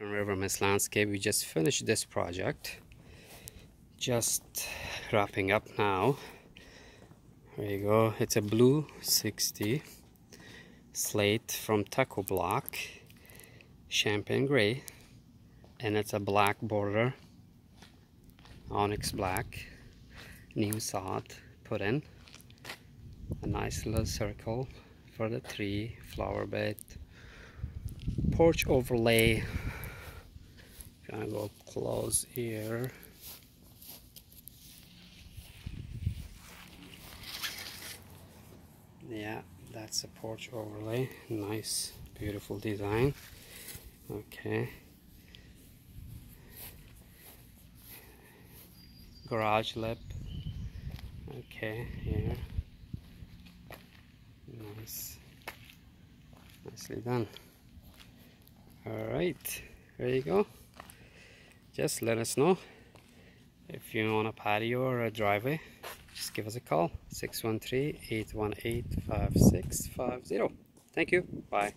Rivermist Landscape, we just finished this project. Just wrapping up now. There you go. It's a Blu 60 slate from Techo-Bloc, champagne gray, and it's a black border, onyx black, new sod put in, a nice little circle for the tree, flower bed, porch overlay Gonna go close here. Yeah, that's a porch overlay. Nice, beautiful design. Okay. Garage lip. Okay, here. Nice. Nicely done. Alright, there you go just let us know if you want a patio or a driveway. Just give us a call 613-818-5650 thank you. Bye